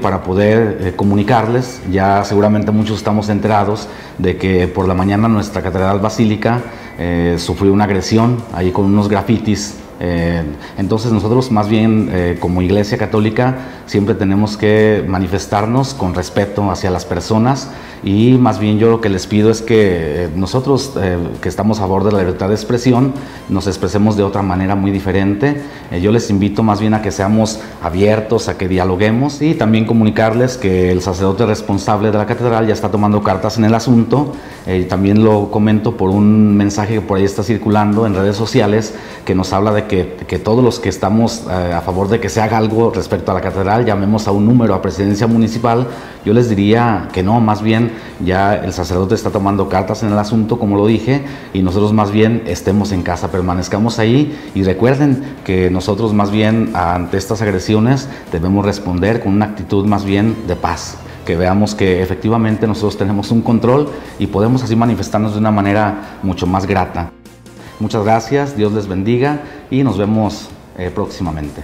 para poder eh, comunicarles. Ya seguramente muchos estamos enterados de que por la mañana nuestra Catedral Basílica eh, sufrió una agresión ahí con unos grafitis eh, entonces nosotros más bien como Iglesia Católica siempre tenemos que manifestarnos con respeto hacia las personas y más bien yo lo que les pido es que nosotros que estamos a favor de la libertad de expresión nos expresemos de otra manera muy diferente. Yo les invito más bien a que seamos abiertos, a que dialoguemos y también comunicarles que el sacerdote responsable de la catedral ya está tomando cartas en el asunto. también lo comento por un mensaje que por ahí está circulando en redes sociales que nos habla de que, todos los que estamos eh, a favor de que se haga algo respecto a la catedral, llamemos a un número a presidencia municipal, yo les diría que no, más bien ya el sacerdote está tomando cartas en el asunto, como lo dije, y nosotros más bien estemos en casa, permanezcamos ahí y recuerden que nosotros más bien ante estas agresiones debemos responder con una actitud más bien de paz que veamos que efectivamente nosotros tenemos un control y podemos así manifestarnos de una manera mucho más grata. Muchas gracias, Dios les bendiga y nos vemos eh, próximamente.